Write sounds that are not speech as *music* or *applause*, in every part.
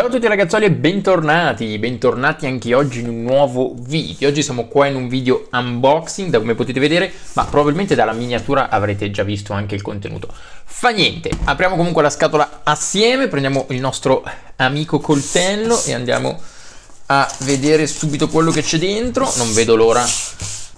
Ciao a tutti ragazzoli e bentornati, bentornati anche oggi in un nuovo video. Oggi siamo qua in un video unboxing, da come potete vedere, ma probabilmente dalla miniatura avrete già visto anche il contenuto. Fa niente, apriamo comunque la scatola assieme, prendiamo il nostro amico coltello e andiamo a vedere subito quello che c'è dentro. Non vedo l'ora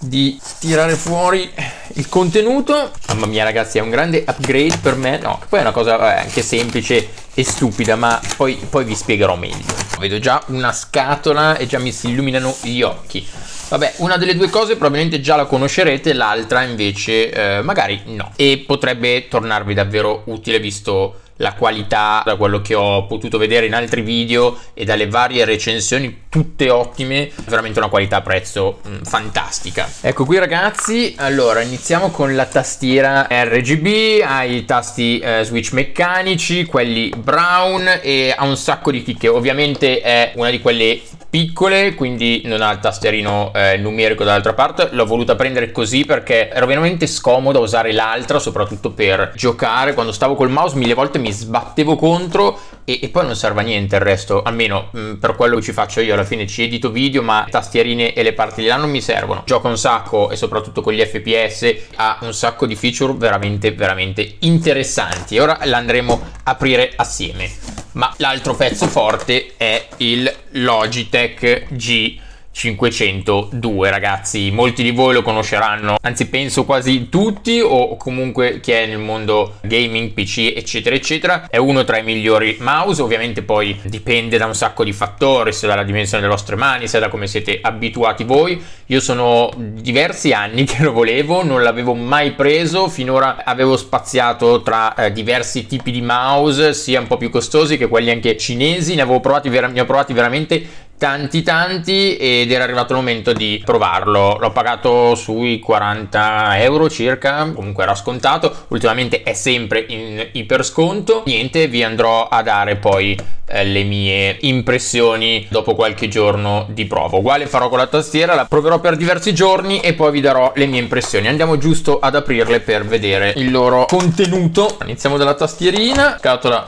di tirare fuori il contenuto. Mamma mia ragazzi, è un grande upgrade per me. No, poi è una cosa vabbè, anche semplice e stupida, ma poi, poi vi spiegherò meglio. Vedo già una scatola e già mi si illuminano gli occhi. Vabbè, una delle due cose probabilmente già la conoscerete, l'altra invece eh, magari no. E potrebbe tornarvi davvero utile visto la qualità da quello che ho potuto vedere in altri video e dalle varie recensioni tutte ottime veramente una qualità prezzo mh, mm, fantastica. Ecco qui ragazzi allora iniziamo con la tastiera RGB ha i tasti eh, switch meccanici quelli brown e ha un sacco di chicche. Ovviamente è una di quelle piccole quindi non ha il tastierino eh, numerico dall'altra parte. L'ho voluta prendere così perché era veramente scomodo usare l'altra soprattutto per giocare. Quando stavo col mouse mille volte mi sbattevo contro e, e poi non serve a niente il resto almeno mh, mm, per quello che ci faccio io. Alla fine ci edito video ma tastierine e le parti di là non mi servono. Gioco un sacco e soprattutto con gli fps ha un sacco di feature veramente veramente interessanti. Ora l'andremo a aprire assieme ma l'altro pezzo forte è il Logitech G 502 ragazzi. Molti di voi lo conosceranno. Anzi penso quasi tutti o comunque chi è nel mondo gaming pc eccetera eccetera è uno tra i migliori mouse. Ovviamente poi dipende da un sacco di fattori sia dalla dimensione delle vostre mani sia da come siete abituati voi. Io sono diversi anni *laughs* che lo volevo non l'avevo mai preso. Finora avevo spaziato tra eh, diversi tipi di mouse sia un po' più costosi che quelli anche cinesi. Ne avevo provati ne ho provati veramente tanti tanti ed era arrivato il momento di provarlo. L'ho pagato sui 40 euro circa comunque era scontato. Ultimamente è sempre in iper sconto niente vi andrò a dare poi eh, le mie impressioni dopo qualche giorno di prova uguale farò con la tastiera la proverò per diversi giorni e poi vi darò le mie impressioni. Andiamo giusto ad aprirle per vedere il loro contenuto. Iniziamo dalla tastierina. Scatola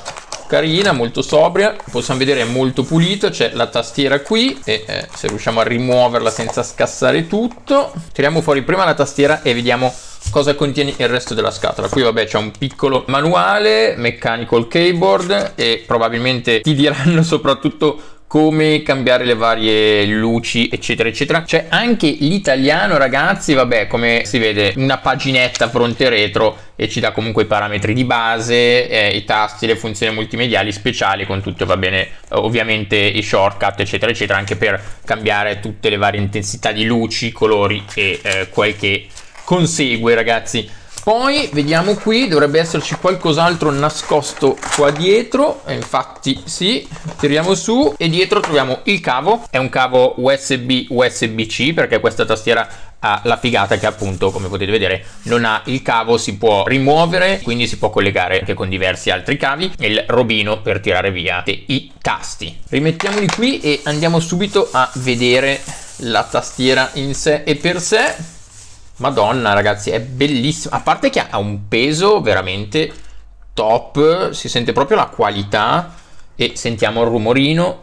carina, molto sobria, possiamo vedere è molto pulito, c'è la tastiera qui e eh, se riusciamo a rimuoverla senza scassare tutto, tiriamo fuori prima la tastiera e vediamo cosa contiene il resto della scatola. Qui vabbè c'è un piccolo manuale, mechanical keyboard e probabilmente ti diranno *laughs* soprattutto come cambiare le varie luci eccetera eccetera. C'è anche l'italiano ragazzi vabbè come si vede una paginetta fronte retro e ci dà comunque i parametri di base eh, i tasti le funzioni multimediali speciali con tutto va bene ovviamente i shortcut eccetera eccetera anche per cambiare tutte le varie intensità di luci colori e eh, quel che consegue ragazzi poi vediamo qui, dovrebbe esserci qualcos'altro nascosto qua dietro, e infatti sì, tiriamo su. E dietro troviamo il cavo, è un cavo USB USB-C perché questa tastiera ha la figata che appunto come potete vedere non ha il cavo si può rimuovere quindi si può collegare anche con diversi altri cavi e il robino per tirare via i tasti. Rimettiamoli qui e andiamo subito a vedere la tastiera in sé e per sé Madonna ragazzi, è bellissimo. A parte che ha un peso veramente top, si sente proprio la qualità e sentiamo il rumorino.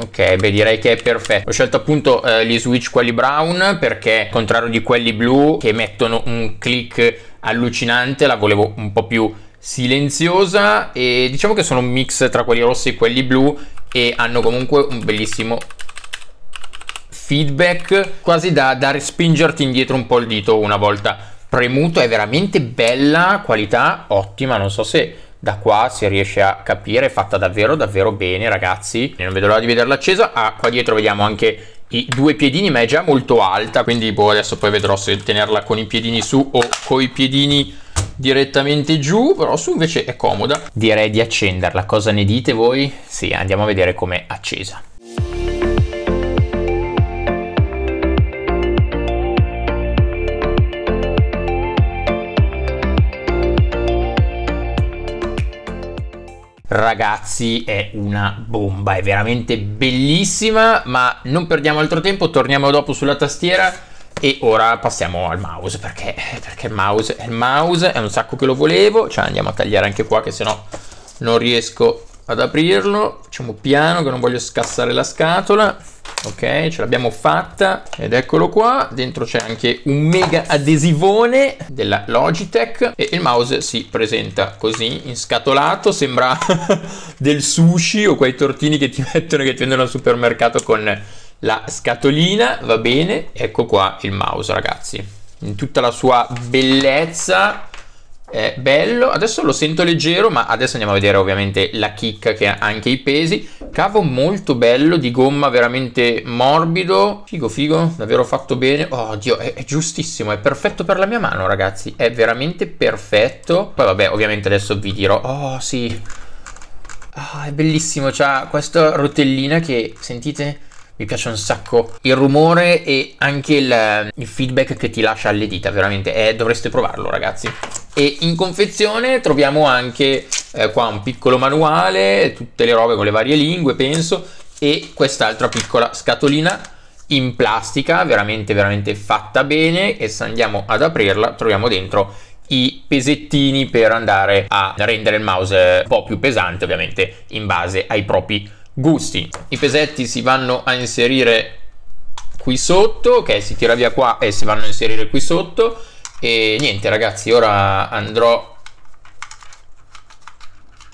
Ok, beh direi che è perfetto. Ho scelto appunto eh, gli switch quelli brown perché al contrario di quelli blu che mettono un click allucinante, la volevo un po' più silenziosa e diciamo che sono un mix tra quelli rossi e quelli blu e hanno comunque un bellissimo feedback quasi da, da respingerti indietro un po' il dito una volta. Premuto è veramente bella qualità ottima non so se da qua si riesce a capire è fatta davvero davvero bene ragazzi. Non vedo l'ora di vederla accesa. Ah qua dietro vediamo anche i due piedini ma è già molto alta quindi boh, adesso poi vedrò se tenerla con i piedini su o con i piedini direttamente giù però su invece è comoda. Direi di accenderla. Cosa ne dite voi? sì andiamo a vedere com'è accesa ragazzi è una bomba è veramente bellissima ma non perdiamo altro tempo torniamo dopo sulla tastiera e ora passiamo al mouse perché, perché il mouse è il mouse è un sacco che lo volevo cioè andiamo a tagliare anche qua che sennò non riesco ad aprirlo, facciamo piano che non voglio scassare la scatola. Ok, ce l'abbiamo fatta ed eccolo qua. Dentro c'è anche un mega adesivone della Logitech e il mouse si presenta così inscatolato, sembra *laughs* del sushi o quei tortini che ti mettono che ti vendono al supermercato con la scatolina, va bene. Ecco qua il mouse, ragazzi. In tutta la sua bellezza è bello, adesso lo sento leggero, ma adesso andiamo a vedere ovviamente la chicca che ha anche i pesi. Cavo molto bello, di gomma veramente morbido. Figo, figo, davvero fatto bene. Oh, Dio, è, è giustissimo, è perfetto per la mia mano, ragazzi. È veramente perfetto. Poi vabbè, ovviamente adesso vi dirò... Oh, sì. Oh, è bellissimo, c'ha questa rotellina che, sentite mi piace un sacco il rumore e anche il, il feedback che ti lascia alle dita, veramente, eh, dovreste provarlo ragazzi. E in confezione troviamo anche eh, qua un piccolo manuale, tutte le robe con le varie lingue penso, e quest'altra piccola scatolina in plastica, veramente veramente fatta bene e se andiamo ad aprirla troviamo dentro i pesettini per andare a rendere il mouse un po' più pesante ovviamente in base ai propri gusti. I pesetti si vanno a inserire qui sotto, ok, si tira via qua e si vanno a inserire qui sotto. E niente ragazzi, ora andrò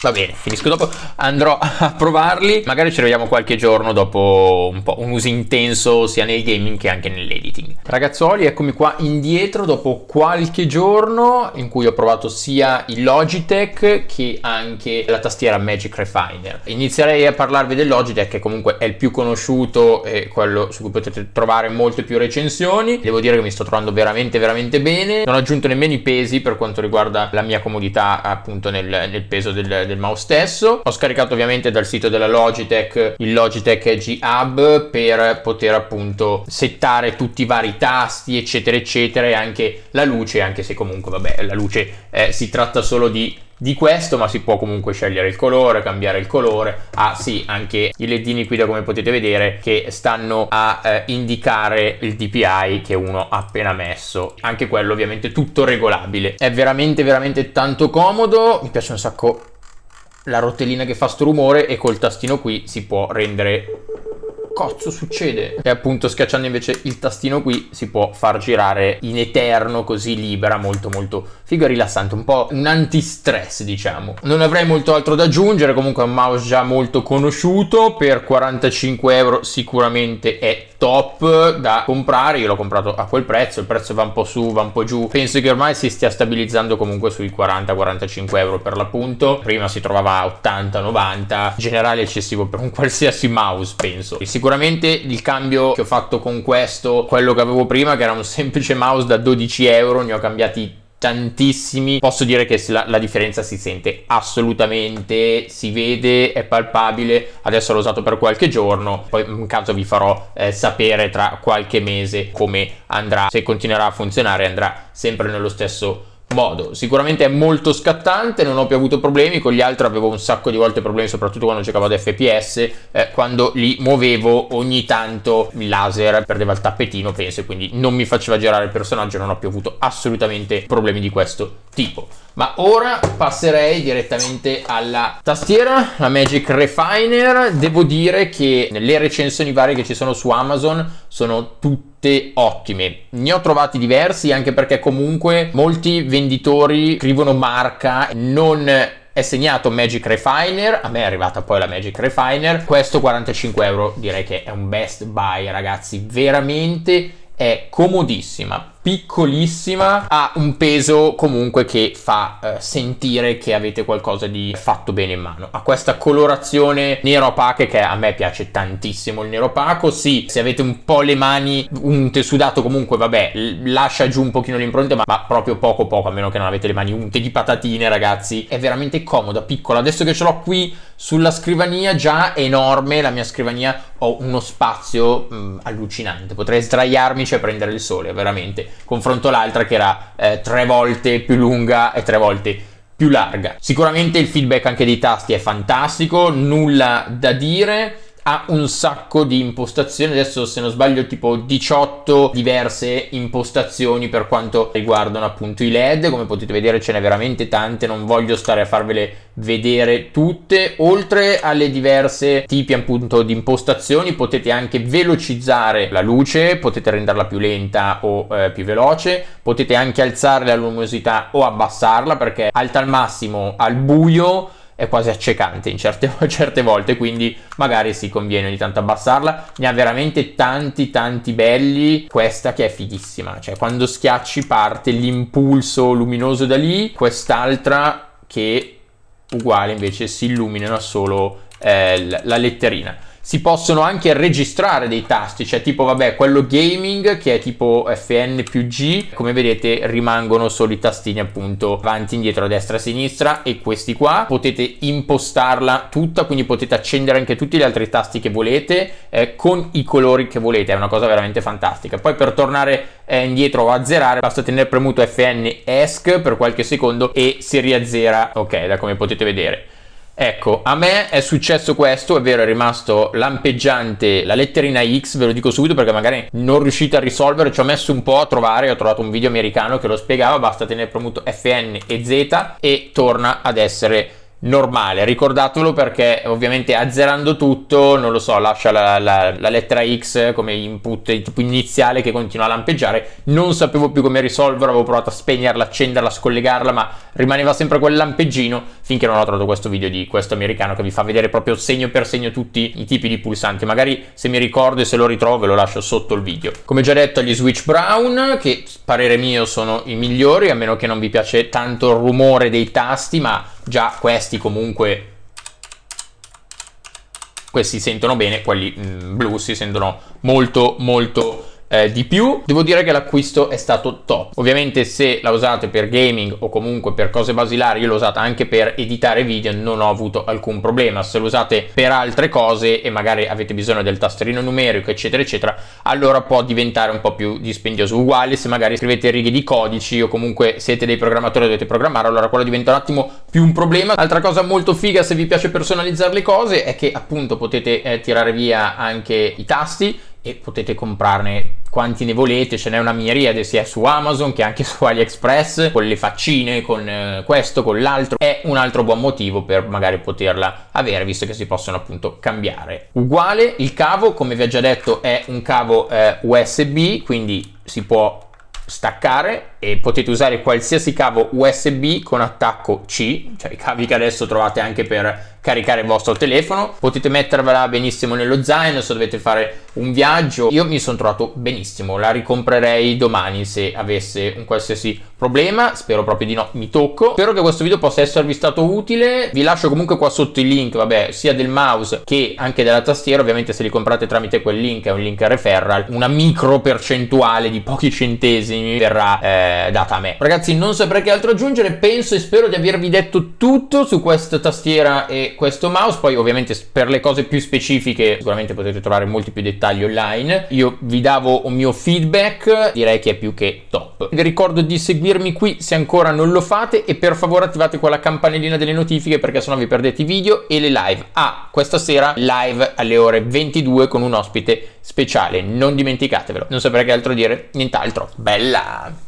Va bene, finisco dopo, andrò a provarli, magari ci vediamo qualche giorno dopo un po' un uso intenso sia nel gaming che anche nell'editing. Ragazzoli, eccomi qua indietro dopo qualche giorno in cui ho provato sia il Logitech che anche la tastiera Magic Refiner. Inizierei a parlarvi del Logitech che comunque è il più conosciuto e quello su cui potete trovare molte più recensioni. Devo dire che mi sto trovando veramente veramente bene, non ho aggiunto nemmeno i pesi per quanto riguarda la mia comodità appunto nel, nel peso del, del del mouse stesso. Ho scaricato ovviamente dal sito della Logitech il Logitech G Hub per poter appunto settare tutti i vari tasti eccetera eccetera e anche la luce anche se comunque vabbè la luce eh, si tratta solo di di questo, ma si può comunque scegliere il colore, cambiare il colore. Ah sì, anche i ledini qui da come potete vedere che stanno a eh, indicare il DPI che uno ha appena messo. Anche quello ovviamente tutto regolabile. È veramente veramente tanto comodo, mi piace un sacco la rotellina che fa sto rumore e col tastino qui si può rendere cazzo succede? E appunto schiacciando invece il tastino qui si può far girare in eterno così libera, molto molto figo e rilassante, un po' un anti-stress diciamo. Non avrei molto altro da aggiungere, comunque è un mouse già molto conosciuto, per 45 euro sicuramente è top da comprare, io l'ho comprato a quel prezzo, il prezzo va un po' su, va un po' giù, penso che ormai si stia stabilizzando comunque sui 40-45 euro per l'appunto, prima si trovava a 80-90, generale eccessivo per un qualsiasi mouse penso. E sicuramente il cambio che ho fatto con questo, quello che avevo prima che era un semplice mouse da 12 euro, ne ho cambiati tantissimi posso dire che la, la, differenza si sente assolutamente si vede è palpabile. Adesso l'ho usato per qualche giorno poi in caso vi farò eh, sapere tra qualche mese come andrà. Se continuerà a funzionare andrà sempre nello stesso modo. Sicuramente è molto scattante, non ho più avuto problemi, con gli altri avevo un sacco di volte problemi, soprattutto quando giocavo ad FPS, eh, quando li muovevo ogni tanto il laser perdeva il tappetino, penso, e quindi non mi faceva girare il personaggio, non ho più avuto assolutamente problemi di questo tipo. Ma ora passerei direttamente alla tastiera, la Magic Refiner. Devo dire che le recensioni varie che ci sono su Amazon sono tutte ottime. Ne ho trovati diversi anche perché comunque molti venditori scrivono marca, non è segnato Magic Refiner, a me è arrivata poi la Magic Refiner, questo 45 euro direi che è un best buy ragazzi, veramente è comodissima piccolissima ha un peso comunque che fa eh, sentire che avete qualcosa di fatto bene in mano. Ha questa colorazione nero opache che a me piace tantissimo il nero opaco. Sì se avete un po' le mani unte sudato comunque vabbè lascia giù un pochino l'impronta ma, ma proprio poco poco a meno che non avete le mani unte di patatine ragazzi. È veramente comoda piccola. Adesso che ce l'ho qui sulla scrivania già enorme la mia scrivania ho uno spazio mh, mm, allucinante. Potrei sdraiarmici a prendere il sole veramente. Confronto l'altra che era eh, tre volte più lunga e tre volte più larga. Sicuramente il feedback anche dei tasti è fantastico, nulla da dire ha un sacco di impostazioni, adesso se non sbaglio tipo 18 diverse impostazioni per quanto riguardano appunto i LED, come potete vedere ce n'è veramente tante, non voglio stare a farvele vedere tutte, oltre alle diverse tipi appunto di impostazioni potete anche velocizzare la luce, potete renderla più lenta o eh, più veloce, potete anche alzare la luminosità o abbassarla perché alta al massimo al buio è quasi accecante in certe, *laughs* certe volte, quindi magari si conviene ogni tanto abbassarla. Ne ha veramente tanti tanti belli, questa che è fighissima, cioè quando schiacci parte l'impulso luminoso da lì, quest'altra che uguale invece si illumina solo eh, la letterina si possono anche registrare dei tasti, cioè tipo vabbè quello gaming che è tipo FN più G, come vedete rimangono solo i tastini appunto avanti, indietro, a destra, a sinistra e questi qua potete impostarla tutta, quindi potete accendere anche tutti gli altri tasti che volete eh, con i colori che volete, è una cosa veramente fantastica. Poi per tornare eh, indietro o azzerare basta tenere premuto FN ESC per qualche secondo e si riazzera, ok, da come potete vedere. Ecco, a me è successo questo, è vero, è rimasto lampeggiante la letterina X, ve lo dico subito perché magari non riuscite a risolvere, ci ho messo un po' a trovare, ho trovato un video americano che lo spiegava, basta tenere premuto FN e Z e torna ad essere normale, ricordatelo perché ovviamente azzerando tutto, non lo so, lascia la, la, la, lettera X come input tipo iniziale che continua a lampeggiare, non sapevo più come risolverlo, avevo provato a spegnerla, accenderla, scollegarla, ma rimaneva sempre quel lampeggino finché non ho trovato questo video di questo americano che vi fa vedere proprio segno per segno tutti i tipi di pulsanti, magari se mi ricordo e se lo ritrovo ve lo lascio sotto il video. Come già detto gli switch brown, che parere mio sono i migliori, a meno che non vi piace tanto il rumore dei tasti, ma già questi comunque questi sentono bene, quelli mm, blu si sentono molto molto eh, di più. Devo dire che l'acquisto è stato top. Ovviamente se la usate per gaming o comunque per cose basilari, io l'ho usata anche per editare video, non ho avuto alcun problema. Se lo usate per altre cose e magari avete bisogno del tasterino numerico, eccetera, eccetera, allora può diventare un po' più dispendioso. Uguale se magari scrivete righe di codici o comunque siete dei programmatori e dovete programmare, allora quello diventa un attimo più un problema. Altra cosa molto figa se vi piace personalizzare le cose è che appunto potete eh, tirare via anche i tasti e potete comprarne quanti ne volete, ce n'è una miriade sia su Amazon che anche *laughs* su AliExpress, con le faccine, con eh, questo, con l'altro, è un altro buon motivo per magari poterla avere, visto che si possono appunto cambiare. Uguale, il cavo, come vi ho già detto, è un cavo eh, USB, quindi si può staccare e potete usare qualsiasi cavo USB con attacco C, cioè i cavi che adesso trovate anche per caricare il vostro telefono, potete mettervela benissimo nello zaino se dovete fare un viaggio. Io mi sono trovato benissimo, la ricomprerei domani se avesse un qualsiasi problema, spero proprio di no, mi tocco. Spero che questo video possa esservi stato utile, vi lascio comunque qua sotto il link, vabbè, sia del mouse che anche della tastiera, ovviamente se li comprate tramite quel link, è un link referral, una micro percentuale di pochi centesimi verrà eh, data a me. Ragazzi, non saprei che altro aggiungere, penso e spero di avervi detto tutto su questa tastiera e questo mouse, poi ovviamente per le cose più specifiche sicuramente potete trovare molti più dettagli online. Io vi davo un mio feedback, direi che è più che top. Vi ricordo di seguirmi qui se ancora non lo fate e per favore attivate quella campanellina delle notifiche perché sennò vi perdete i video e le live. Ah, questa sera live alle ore 22 con un ospite speciale, non dimenticatevelo. Non saprei che altro dire, nient'altro. Bella!